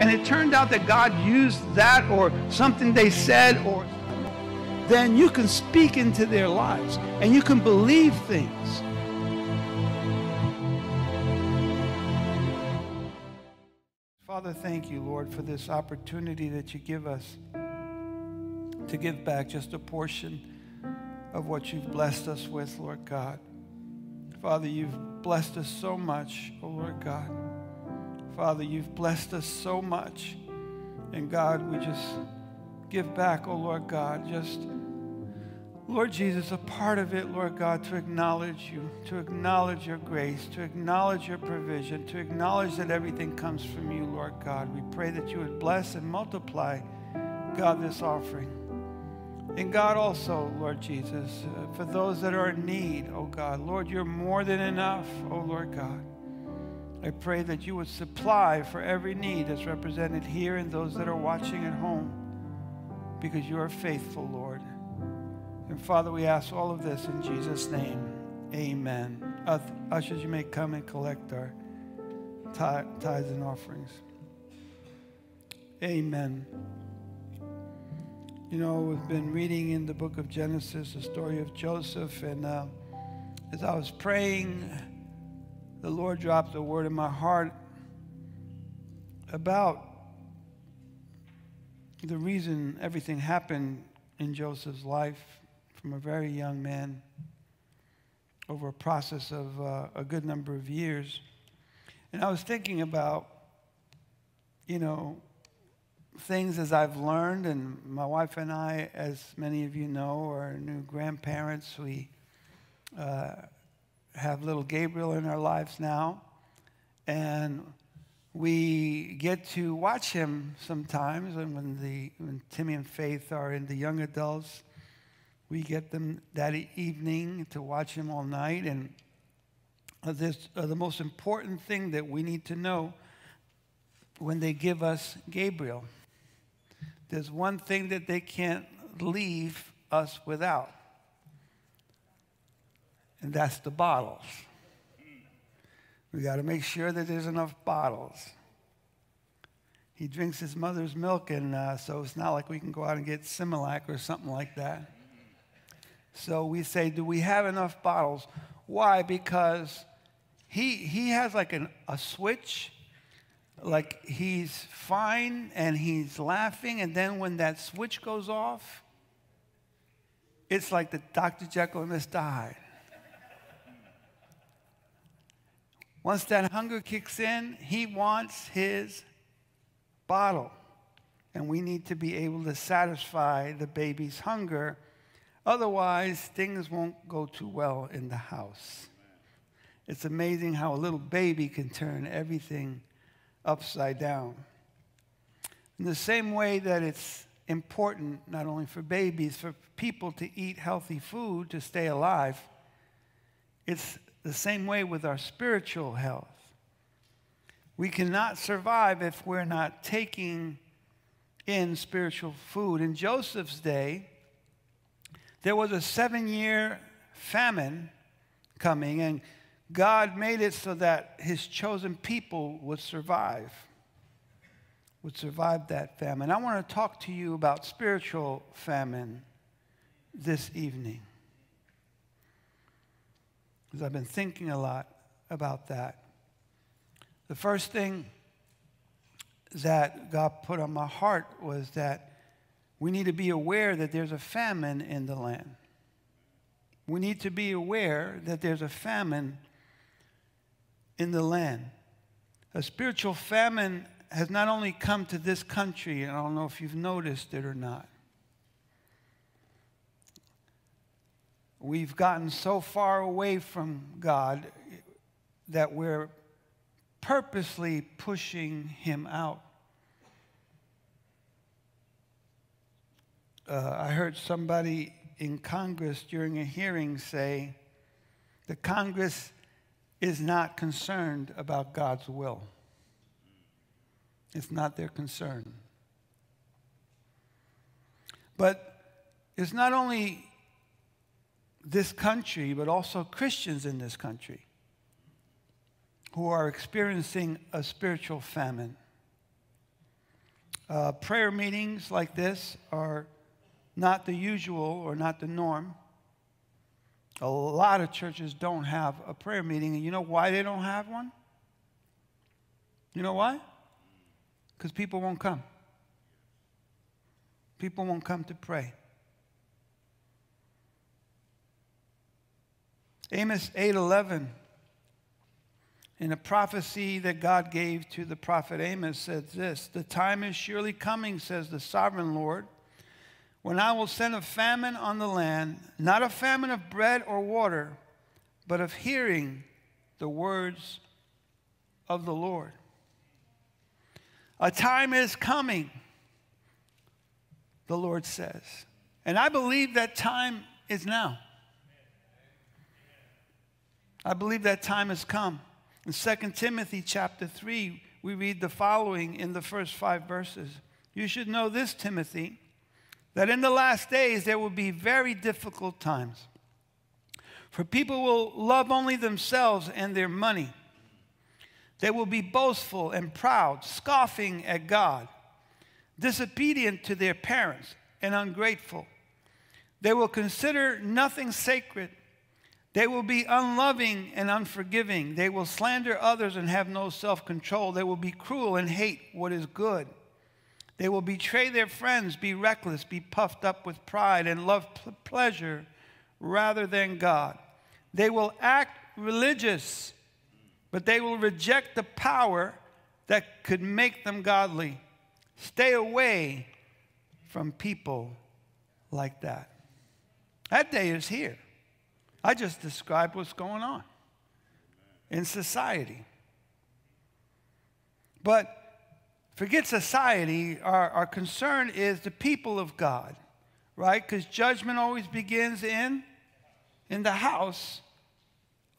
and it turned out that God used that or something they said or then you can speak into their lives and you can believe things. Father, thank you, Lord, for this opportunity that you give us to give back just a portion of what you've blessed us with, Lord God. Father, you've blessed us so much, oh Lord God. Father, you've blessed us so much. And God, we just give back, oh Lord God, just, Lord Jesus, a part of it, Lord God, to acknowledge you, to acknowledge your grace, to acknowledge your provision, to acknowledge that everything comes from you, Lord God. We pray that you would bless and multiply, God, this offering. And God also, Lord Jesus, uh, for those that are in need, oh God, Lord, you're more than enough, oh Lord God. I pray that you would supply for every need that's represented here and those that are watching at home because you are faithful, Lord. And Father, we ask all of this in Jesus' name. Amen. Ushers, you may come and collect our tithes and offerings. Amen. You know, we've been reading in the book of Genesis the story of Joseph, and uh, as I was praying, the Lord dropped a word in my heart about the reason everything happened in Joseph's life from a very young man over a process of uh, a good number of years. And I was thinking about, you know, things as I've learned, and my wife and I, as many of you know, are new grandparents. We uh, have little Gabriel in our lives now, and we get to watch him sometimes. And when the when Timmy and Faith are in the young adults, we get them that evening to watch him all night. And this uh, the most important thing that we need to know when they give us Gabriel. There's one thing that they can't leave us without and that's the bottles. We got to make sure that there's enough bottles. He drinks his mother's milk, and uh, so it's not like we can go out and get Similac or something like that. So we say, Do we have enough bottles? Why? Because he, he has like an, a switch, like he's fine and he's laughing, and then when that switch goes off, it's like the Dr. Jekyll and Mr. Hyde. Once that hunger kicks in, he wants his bottle. And we need to be able to satisfy the baby's hunger. Otherwise, things won't go too well in the house. It's amazing how a little baby can turn everything upside down. In the same way that it's important, not only for babies, for people to eat healthy food to stay alive, it's the same way with our spiritual health. We cannot survive if we're not taking in spiritual food. In Joseph's day, there was a seven year famine coming, and God made it so that his chosen people would survive, would survive that famine. I want to talk to you about spiritual famine this evening because I've been thinking a lot about that. The first thing that God put on my heart was that we need to be aware that there's a famine in the land. We need to be aware that there's a famine in the land. A spiritual famine has not only come to this country, and I don't know if you've noticed it or not, We've gotten so far away from God that we're purposely pushing Him out. Uh, I heard somebody in Congress during a hearing say the Congress is not concerned about God's will. It's not their concern. But it's not only this country, but also Christians in this country who are experiencing a spiritual famine. Uh, prayer meetings like this are not the usual or not the norm. A lot of churches don't have a prayer meeting, and you know why they don't have one? You know why? Because people won't come. People won't come to pray. Amos 8:11 in a prophecy that God gave to the prophet Amos says this, "The time is surely coming," says the sovereign Lord, "when I will send a famine on the land, not a famine of bread or water, but of hearing the words of the Lord." A time is coming, the Lord says. And I believe that time is now. I believe that time has come. In 2 Timothy chapter 3, we read the following in the first five verses. You should know this, Timothy, that in the last days there will be very difficult times. For people will love only themselves and their money. They will be boastful and proud, scoffing at God, disobedient to their parents, and ungrateful. They will consider nothing sacred. They will be unloving and unforgiving. They will slander others and have no self control. They will be cruel and hate what is good. They will betray their friends, be reckless, be puffed up with pride, and love pleasure rather than God. They will act religious but they will reject the power that could make them godly. Stay away from people like that. That day is here. I just described what's going on in society. But forget society, our, our concern is the people of God, right? Because judgment always begins in, in the house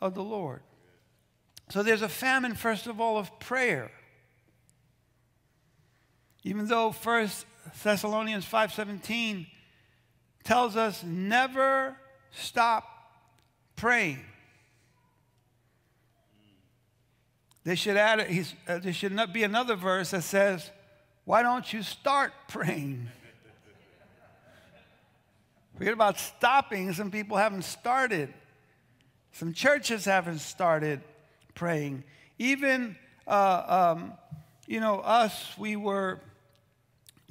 of the Lord. So there's a famine, first of all, of prayer. Even though 1 Thessalonians 5.17 tells us never stop praying. There should, add, uh, there should not be another verse that says, why don't you start praying? Forget about stopping. Some people haven't started. Some churches haven't started praying. Even, uh, um, you know, us, we were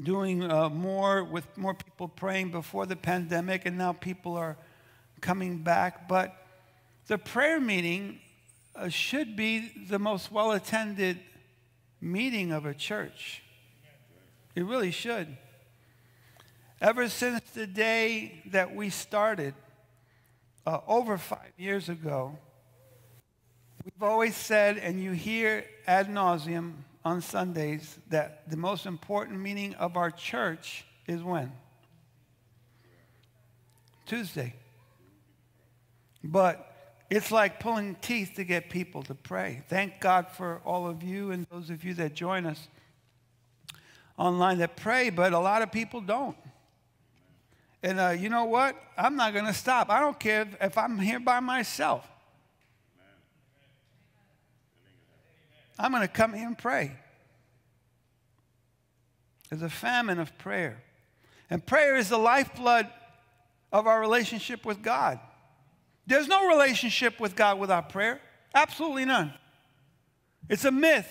doing uh, more with more people praying before the pandemic, and now people are coming back. But the prayer meeting uh, should be the most well attended meeting of a church. It really should. Ever since the day that we started, uh, over five years ago, We've always said, and you hear ad nauseum on Sundays, that the most important meeting of our church is when? Tuesday. But it's like pulling teeth to get people to pray. Thank God for all of you and those of you that join us online that pray, but a lot of people don't. And uh, you know what? I'm not going to stop. I don't care if, if I'm here by myself. I'm going to come here and pray. There's a famine of prayer. And prayer is the lifeblood of our relationship with God. There's no relationship with God without prayer. Absolutely none. It's a myth,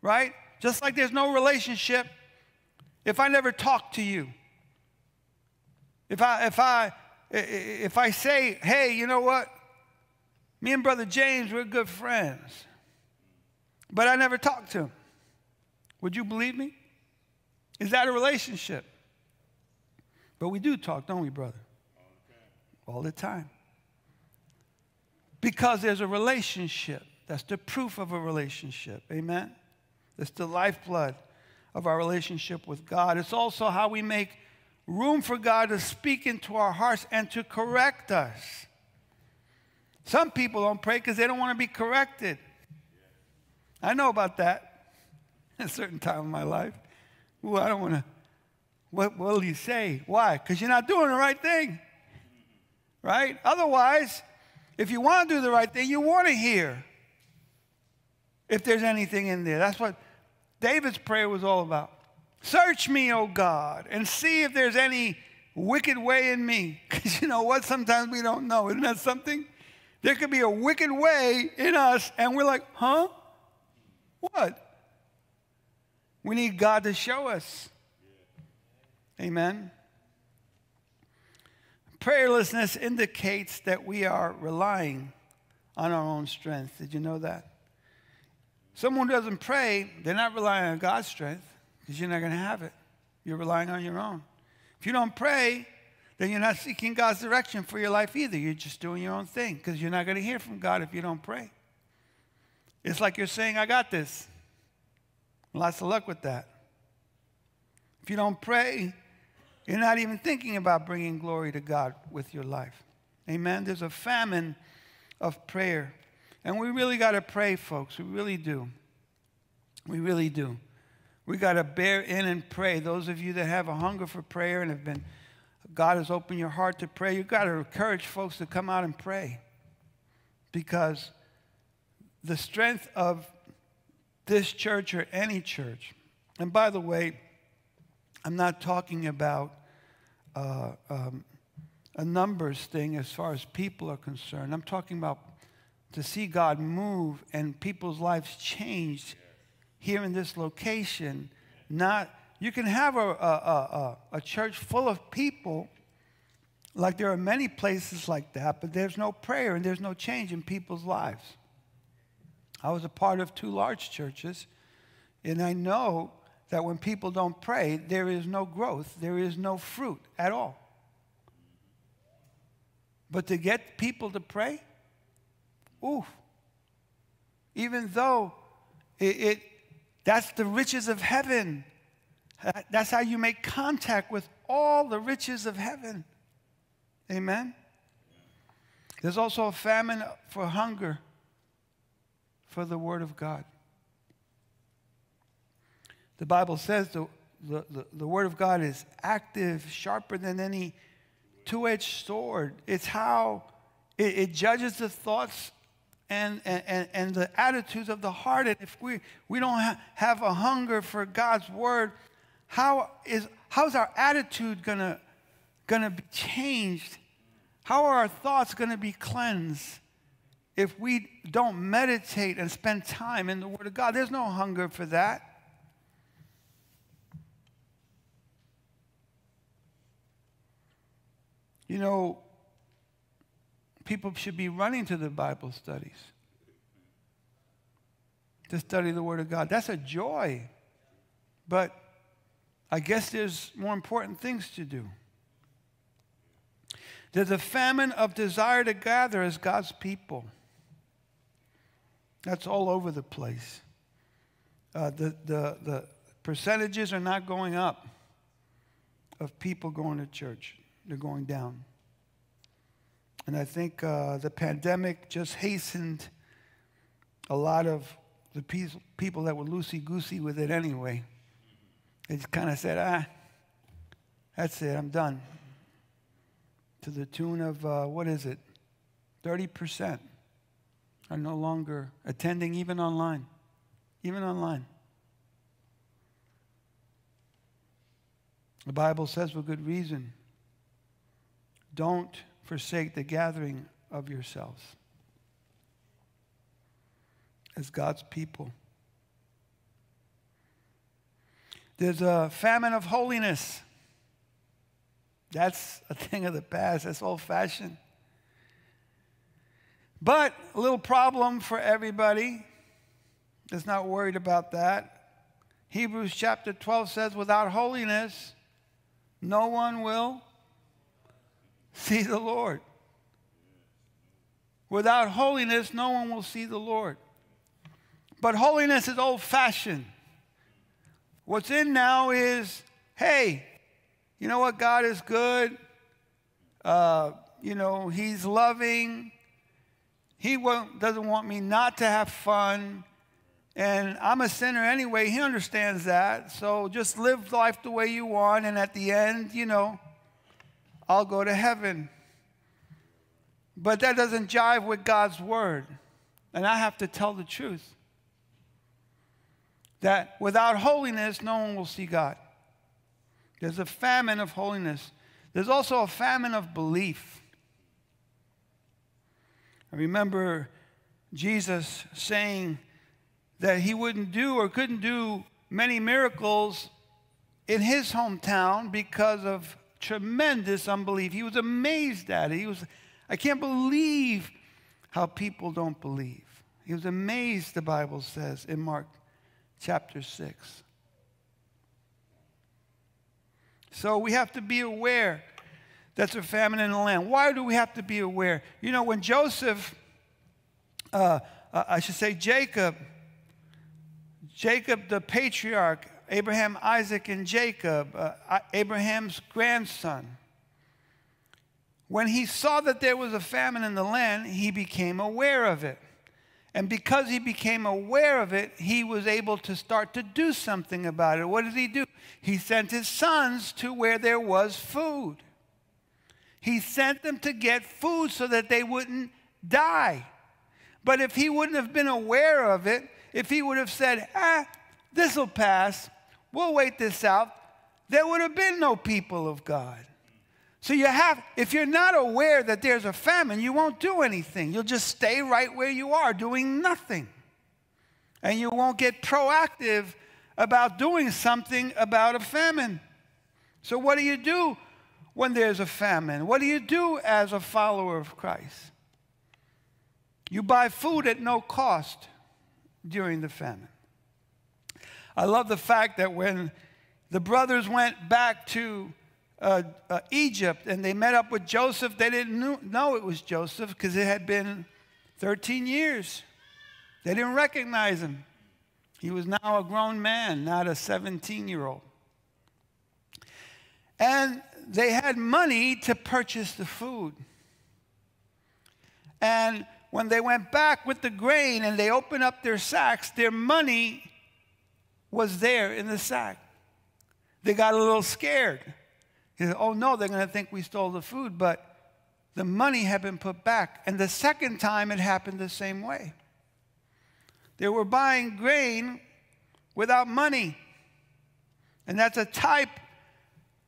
right? Just like there's no relationship if I never talk to you. If I if I if I say, "Hey, you know what? Me and brother James, we're good friends." but I never talked to him. Would you believe me? Is that a relationship? But we do talk, don't we, brother? All the time. Because there's a relationship. That's the proof of a relationship. Amen? That's the lifeblood of our relationship with God. It's also how we make room for God to speak into our hearts and to correct us. Some people don't pray because they don't want to be corrected. I know about that at a certain time in my life. Ooh, I don't want to. What will he say? Why? Because you're not doing the right thing. Right? Otherwise, if you want to do the right thing, you want to hear if there's anything in there. That's what David's prayer was all about. Search me, O God, and see if there's any wicked way in me. Because you know what? Sometimes we don't know. Isn't that something? There could be a wicked way in us, and we're like, huh? What? We need God to show us. Amen. Prayerlessness indicates that we are relying on our own strength. Did you know that? Someone who doesn't pray, they're not relying on God's strength because you're not going to have it. You're relying on your own. If you don't pray, then you're not seeking God's direction for your life either. You're just doing your own thing because you're not going to hear from God if you don't pray. It's like you're saying, I got this. Lots of luck with that. If you don't pray, you're not even thinking about bringing glory to God with your life. Amen. There's a famine of prayer. And we really got to pray, folks. We really do. We really do. We got to bear in and pray. Those of you that have a hunger for prayer and have been, God has opened your heart to pray, you've got to encourage folks to come out and pray. Because the strength of this church or any church, and by the way, I'm not talking about uh, um, a numbers thing as far as people are concerned. I'm talking about to see God move and people's lives changed here in this location. Not you can have a, a, a, a church full of people, like there are many places like that, but there's no prayer and there's no change in people's lives. I was a part of two large churches, and I know that when people don't pray, there is no growth, there is no fruit at all. But to get people to pray, ooh, even though it, it that's the riches of heaven. That's how you make contact with all the riches of heaven. Amen. There's also a famine for hunger for the Word of God. The Bible says the, the, the, the Word of God is active, sharper than any two edged sword. It's how it, it judges the thoughts and, and, and the attitudes of the heart. And if we, we don't ha- have a hunger for God's word, how is how's our attitude gonna, gonna be changed? How are our thoughts gonna be cleansed if we don't meditate and spend time in the Word of God? There's no hunger for that. You know, people should be running to the Bible studies to study the Word of God. That's a joy. But I guess there's more important things to do. There's a famine of desire to gather as God's people. That's all over the place. Uh, the, the, the percentages are not going up of people going to church, they're going down. And I think uh, the pandemic just hastened a lot of the people that were loosey goosey with it anyway. They just kind of said, ah, that's it, I'm done. To the tune of, uh, what is it? 30% are no longer attending, even online. Even online. The Bible says for good reason don't forsake the gathering of yourselves as God's people. There's a famine of holiness. That's a thing of the past, that's old fashioned. But a little problem for everybody is not worried about that. Hebrews chapter 12 says, without holiness, no one will see the Lord. Without holiness, no one will see the Lord. But holiness is old fashioned. What's in now is hey, you know what? God is good. Uh, you know, He's loving. He doesn't want me not to have fun. And I'm a sinner anyway. He understands that. So just live life the way you want. And at the end, you know, I'll go to heaven. But that doesn't jive with God's word. And I have to tell the truth that without holiness, no one will see God. There's a famine of holiness. There's also a famine of belief. I remember Jesus saying that he wouldn't do or couldn't do many miracles in his hometown because of tremendous unbelief. He was amazed at it. He was, I can't believe how people don't believe. He was amazed, the Bible says in Mark chapter 6. So we have to be aware that's a famine in the land. Why do we have to be aware? You know, when Joseph, uh, uh, I should say Jacob, Jacob the patriarch, Abraham, Isaac, and Jacob, uh, Abraham's grandson, when he saw that there was a famine in the land, he became aware of it. And because he became aware of it, he was able to start to do something about it. What did he do? He sent his sons to where there was food. He sent them to get food so that they wouldn't die. But if he wouldn't have been aware of it, if he would have said, ah, this will pass, we'll wait this out, there would have been no people of God. So you have, if you're not aware that there's a famine, you won't do anything. You'll just stay right where you are doing nothing. And you won't get proactive about doing something about a famine. So what do you do when there's a famine? What do you do as a follower of Christ? You buy food at no cost during the famine. I love the fact that when the brothers went back to uh, uh, Egypt and they met up with Joseph, they didn't knew, know it was Joseph because it had been 13 years. They didn't recognize him. He was now a grown man, not a 17 year old. And they had money to purchase the food. And when they went back with the grain and they opened up their sacks, their money was there in the sack. They got a little scared. He said, Oh no, they're going to think we stole the food, but the money had been put back. And the second time it happened the same way. They were buying grain without money. And that's a type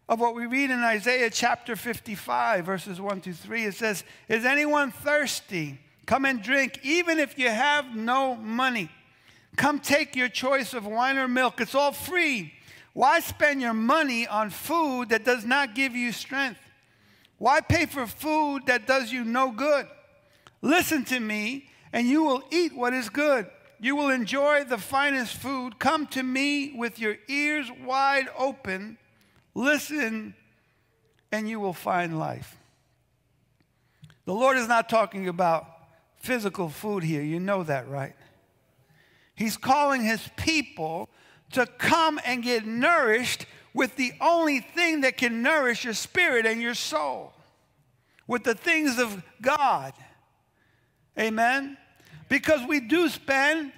of what we read in Isaiah chapter 55, verses 1 to 3. It says, Is anyone thirsty? Come and drink, even if you have no money. Come take your choice of wine or milk. It's all free. Why spend your money on food that does not give you strength? Why pay for food that does you no good? Listen to me, and you will eat what is good. You will enjoy the finest food. Come to me with your ears wide open. Listen, and you will find life. The Lord is not talking about physical food here. You know that, right? He's calling his people to come and get nourished with the only thing that can nourish your spirit and your soul, with the things of God. Amen? Because we do spend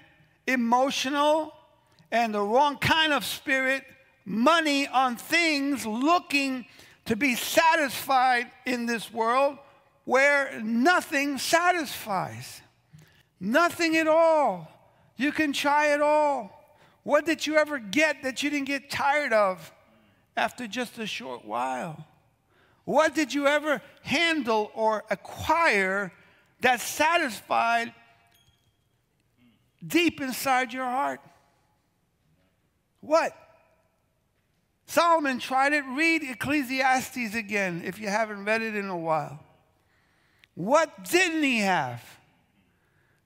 emotional and the wrong kind of spirit money on things looking to be satisfied in this world where nothing satisfies. Nothing at all. You can try it all. What did you ever get that you didn't get tired of after just a short while? What did you ever handle or acquire that satisfied deep inside your heart? What? Solomon tried it. Read Ecclesiastes again if you haven't read it in a while. What didn't he have?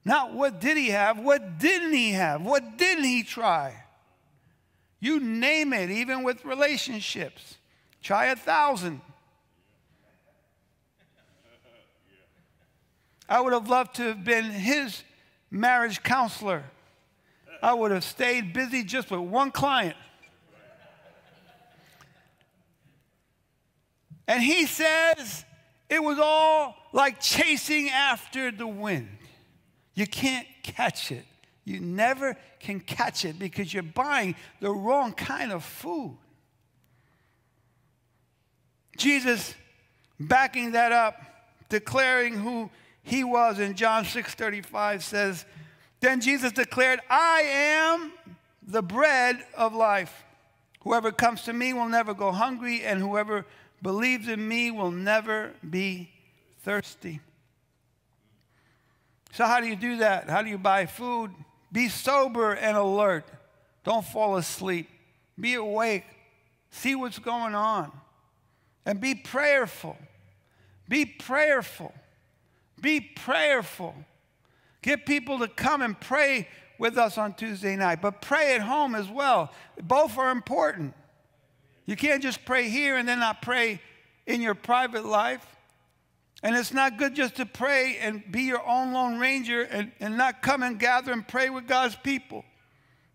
Not what did he have, what didn't he have? What didn't he try? You name it, even with relationships. Try a thousand. I would have loved to have been his marriage counselor. I would have stayed busy just with one client. And he says it was all like chasing after the wind. You can't catch it. You never can catch it because you're buying the wrong kind of food. Jesus backing that up, declaring who he was in John 6:35 says, Then Jesus declared, I am the bread of life. Whoever comes to me will never go hungry, and whoever believes in me will never be thirsty. So, how do you do that? How do you buy food? Be sober and alert. Don't fall asleep. Be awake. See what's going on. And be prayerful. Be prayerful. Be prayerful. Get people to come and pray with us on Tuesday night, but pray at home as well. Both are important. You can't just pray here and then not pray in your private life. And it's not good just to pray and be your own lone ranger and, and not come and gather and pray with God's people.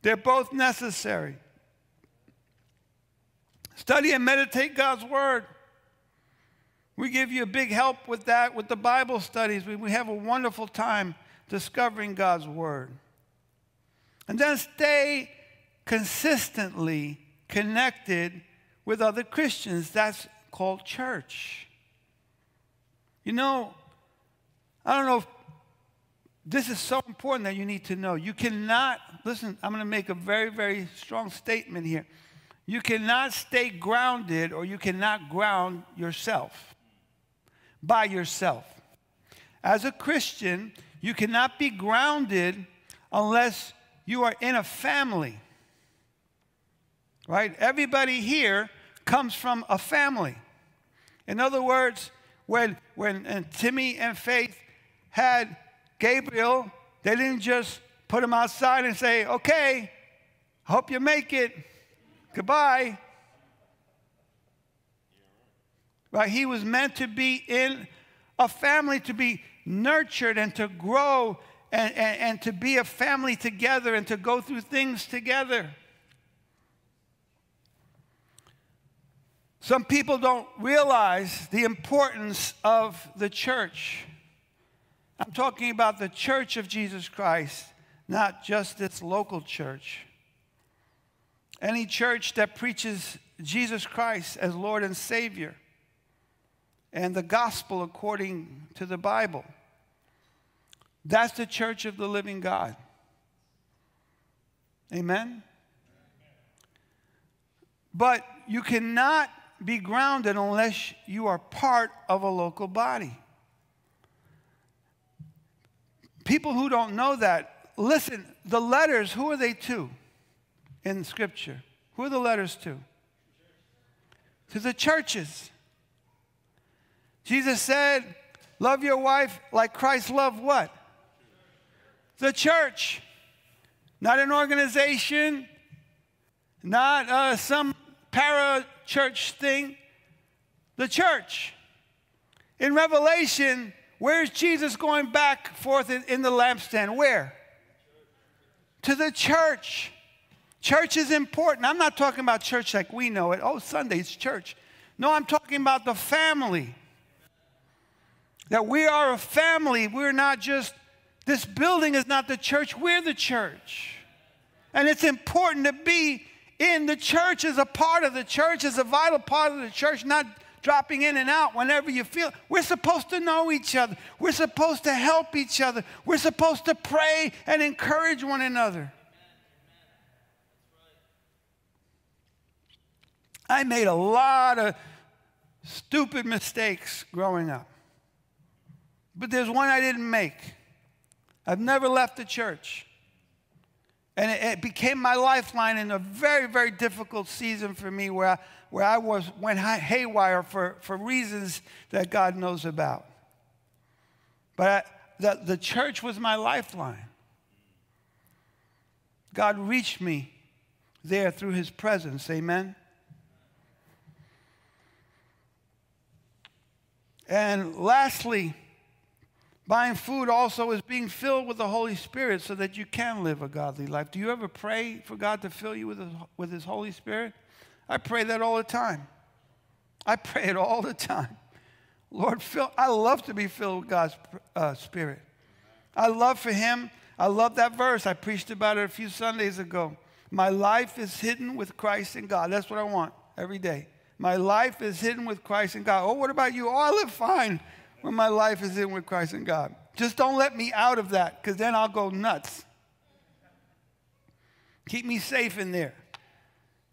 They're both necessary. Study and meditate God's word. We give you a big help with that with the Bible studies. We, we have a wonderful time discovering God's word. And then stay consistently connected with other Christians. That's called church. You know, I don't know if this is so important that you need to know. You cannot, listen, I'm going to make a very, very strong statement here. You cannot stay grounded or you cannot ground yourself by yourself. As a Christian, you cannot be grounded unless you are in a family. Right? Everybody here comes from a family. In other words, when, when and Timmy and Faith had Gabriel, they didn't just put him outside and say, okay, hope you make it. Goodbye. Right? He was meant to be in a family, to be nurtured and to grow and, and, and to be a family together and to go through things together. Some people don't realize the importance of the church. I'm talking about the church of Jesus Christ, not just its local church. Any church that preaches Jesus Christ as Lord and Savior and the gospel according to the Bible. That's the church of the living God. Amen? But you cannot be grounded unless you are part of a local body. People who don't know that, listen, the letters, who are they to in Scripture? Who are the letters to? To the churches. Jesus said, Love your wife like Christ loved what? The church. Not an organization, not uh, some para church thing, the church. In Revelation, where's Jesus going back forth in, in the lampstand? Where? To the church. Church is important. I'm not talking about church like we know it. Oh, Sunday's church. No, I'm talking about the family. That we are a family. We're not just, this building is not the church, we're the church. And it's important to be in the church as a part of the church, as a vital part of the church, not dropping in and out whenever you feel. We're supposed to know each other. We're supposed to help each other. We're supposed to pray and encourage one another. I made a lot of stupid mistakes growing up. But there's one I didn't make. I've never left the church. And it, it, became my lifeline in a very, very difficult season for me where I, where I was, went haywire for, for reasons that God knows about. But I, the, the church was my lifeline. God reached me there through his presence. Amen. And lastly, Buying food also is being filled with the Holy Spirit so that you can live a godly life. Do you ever pray for God to fill you with His, with his Holy Spirit? I pray that all the time. I pray it all the time. Lord, fill, I love to be filled with God's uh, Spirit. I love for Him. I love that verse. I preached about it a few Sundays ago. My life is hidden with Christ and God. That's what I want every day. My life is hidden with Christ and God. Oh, what about you? Oh, I live fine when my life is in with Christ and God. Just don't let me out of that because then I'll go nuts. Keep me safe in there.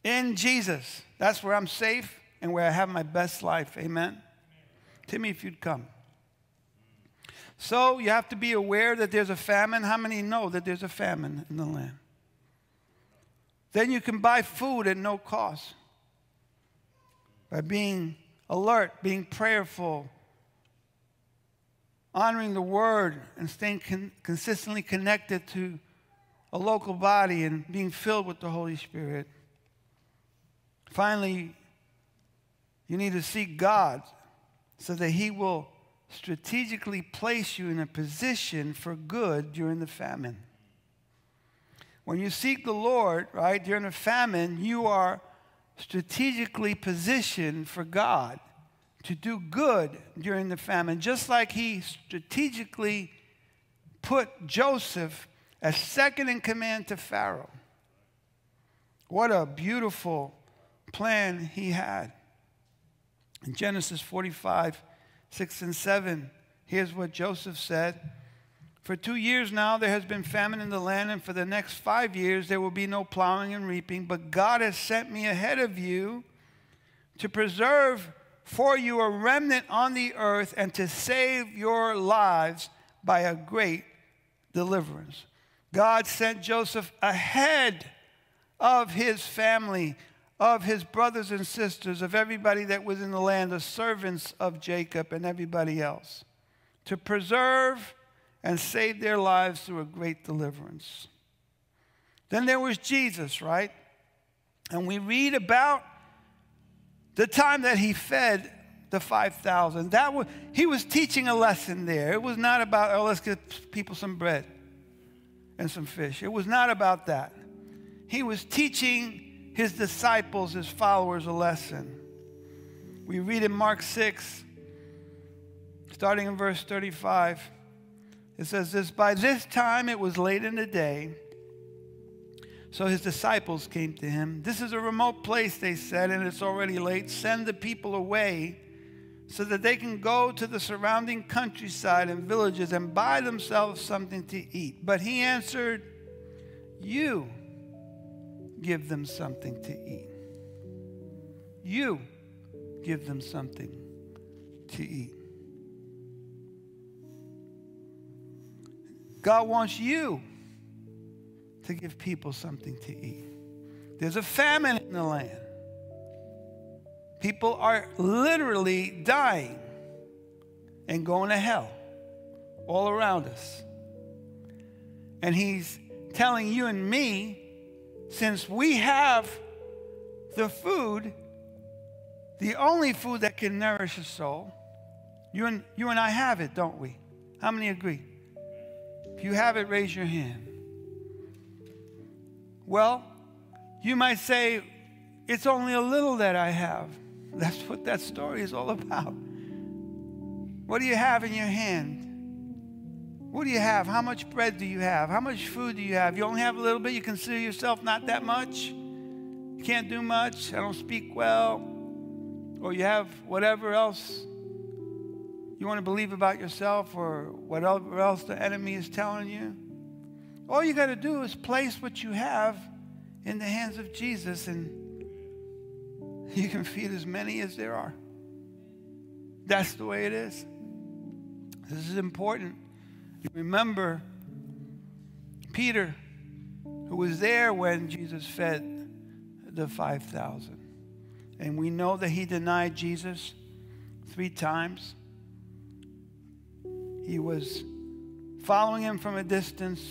In Jesus. That's where I'm safe and where I have my best life. Amen. Timmy, if you'd come. So you have to be aware that there's a famine. How many know that there's a famine in the land? Then you can buy food at no cost by being alert, being prayerful, honoring the word, and staying con- consistently connected to a local body and being filled with the Holy Spirit. Finally, you need to seek God so that He will strategically place you in a position for good during the famine. When you seek the Lord, right, during a famine, you are strategically positioned for God to do good during the famine, just like He strategically put Joseph as second in command to Pharaoh. What a beautiful plan he had. In Genesis 45, 6 and 7, here's what Joseph said For two years now there has been famine in the land, and for the next five years there will be no plowing and reaping. But God has sent me ahead of you to preserve for you a remnant on the earth and to save your lives by a great deliverance. God sent Joseph ahead of his family of his brothers and sisters, of everybody that was in the land, the servants of Jacob and everybody else, to preserve and save their lives through a great deliverance. Then there was Jesus, right? And we read about the time that he fed the 5,000. That was, he was teaching a lesson there. It was not about, oh, let's get people some bread and some fish. It was not about that. He was teaching his disciples, his followers, a lesson. We read in Mark 6, starting in verse 35. It says this By this time it was late in the day. So his disciples came to him. This is a remote place, they said, and it's already late. Send the people away so that they can go to the surrounding countryside and villages and buy themselves something to eat. But he answered, You give them something to eat. You give them something to eat. God wants you to give people something to eat. There's a famine in the land. People are literally dying and going to hell all around us. And He's telling you and me since we have the food, the only food that can nourish a soul, you and, you and I have it, don't we? How many agree? If you have it, raise your hand. Well, you might say, it's only a little that I have. That's what that story is all about. What do you have in your hand? What do you have? How much bread do you have? How much food do you have? You only have a little bit. You consider yourself not that much. You can't do much. I don't speak well. Or you have whatever else you want to believe about yourself or whatever else the enemy is telling you. All you got to do is place what you have in the hands of Jesus and you can feed as many as there are. That's the way it is. This is important. Remember Peter, who was there when Jesus fed the 5,000. And we know that he denied Jesus three times. He was following him from a distance,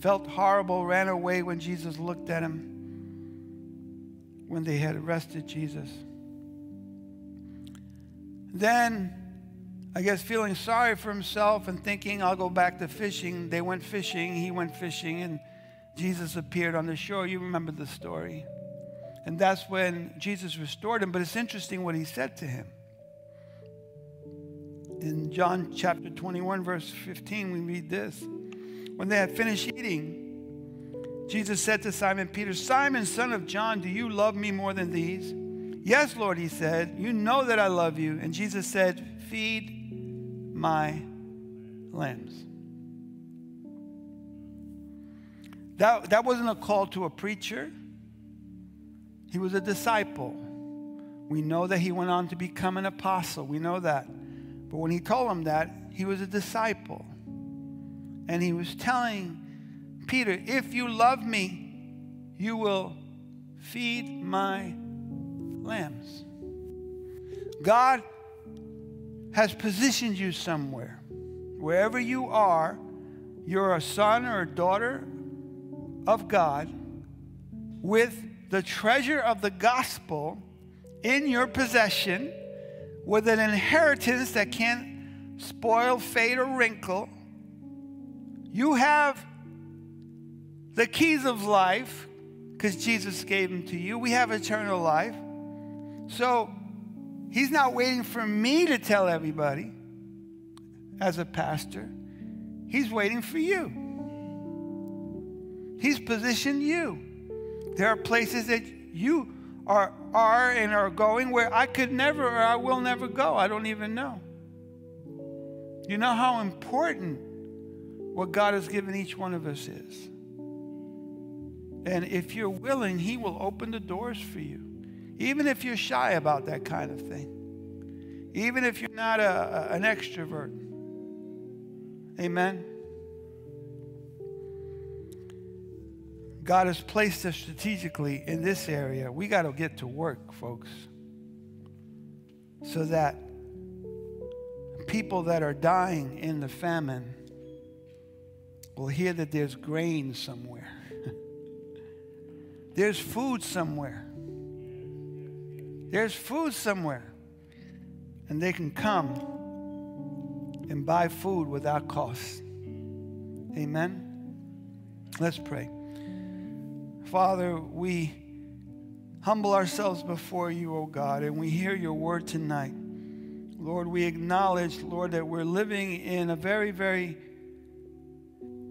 felt horrible, ran away when Jesus looked at him when they had arrested Jesus. Then I guess feeling sorry for himself and thinking, I'll go back to fishing. They went fishing, he went fishing, and Jesus appeared on the shore. You remember the story. And that's when Jesus restored him. But it's interesting what he said to him. In John chapter 21, verse 15, we read this. When they had finished eating, Jesus said to Simon Peter, Simon, son of John, do you love me more than these? Yes, Lord, he said. You know that I love you. And Jesus said, Feed my lambs. That, that wasn't a call to a preacher. He was a disciple. We know that he went on to become an apostle. We know that. But when he told him that, he was a disciple. And he was telling Peter, If you love me, you will feed my lambs. God has positioned you somewhere. Wherever you are, you're a son or a daughter of God with the treasure of the gospel in your possession with an inheritance that can't spoil, fade, or wrinkle. You have the keys of life because Jesus gave them to you. We have eternal life. So he's not waiting for me to tell everybody as a pastor, he's waiting for you. He's positioned you. There are places that you are, are and are going where I could never or I will never go. I don't even know. You know how important what God has given each one of us is. And if you're willing, He will open the doors for you. Even if you're shy about that kind of thing. Even if you're not a, an extrovert. Amen. God has placed us strategically in this area. We got to get to work, folks, so that people that are dying in the famine will hear that there's grain somewhere, there's food somewhere. There's food somewhere. And they can come and buy food without cost. Amen. Let's pray. Father, we humble ourselves before you, O oh God, and we hear your word tonight. Lord, we acknowledge, Lord, that we're living in a very, very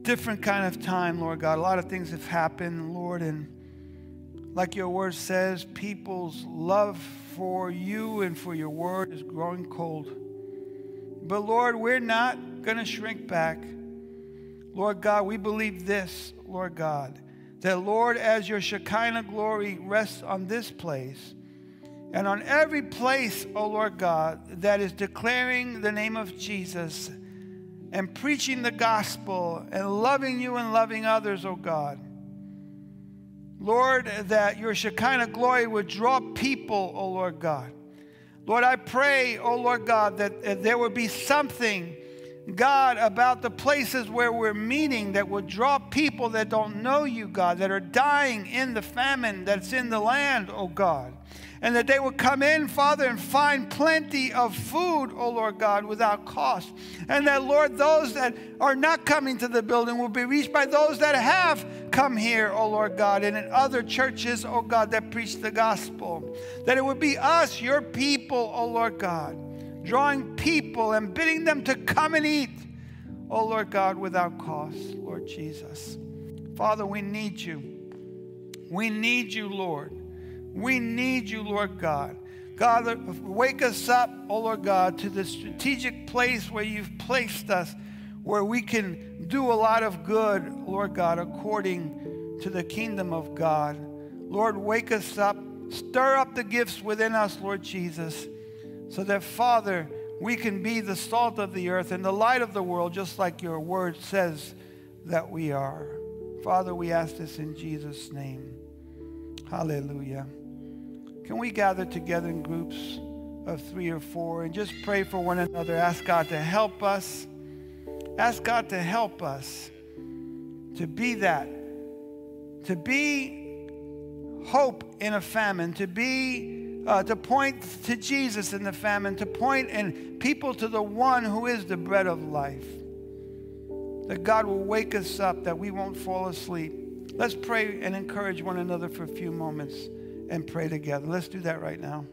different kind of time, Lord God. A lot of things have happened, Lord, and like your word says, people's love for you and for your word is growing cold. But Lord, we're not going to shrink back. Lord God, we believe this, Lord God that, Lord, as your Shekinah glory rests on this place and on every place, O oh Lord God, that is declaring the name of Jesus and preaching the gospel and loving you and loving others, oh God. Lord, that your Shekinah glory would draw people, oh Lord God. Lord, I pray, O Lord God, that there would be something God, about the places where we're meeting that would draw people that don't know you, God, that are dying in the famine that's in the land, oh God. And that they would come in, Father, and find plenty of food, oh Lord God, without cost. And that, Lord, those that are not coming to the building will be reached by those that have come here, oh Lord God, and in other churches, oh God, that preach the gospel. That it would be us, your people, oh Lord God drawing people and bidding them to come and eat, oh Lord God, without cost, Lord Jesus. Father, we need you. We need you, Lord. We need you, Lord God. God, wake us up, oh Lord God, to the strategic place where you've placed us, where we can do a lot of good, Lord God, according to the kingdom of God. Lord, wake us up. Stir up the gifts within us, Lord Jesus so that, Father, we can be the salt of the earth and the light of the world, just like your word says that we are. Father, we ask this in Jesus' name. Hallelujah. Can we gather together in groups of three or four and just pray for one another? Ask God to help us. Ask God to help us to be that, to be hope in a famine, to be uh, to point to Jesus in the famine, to point and people to the one who is the bread of life. That God will wake us up, that we won't fall asleep. Let's pray and encourage one another for a few moments and pray together. Let's do that right now.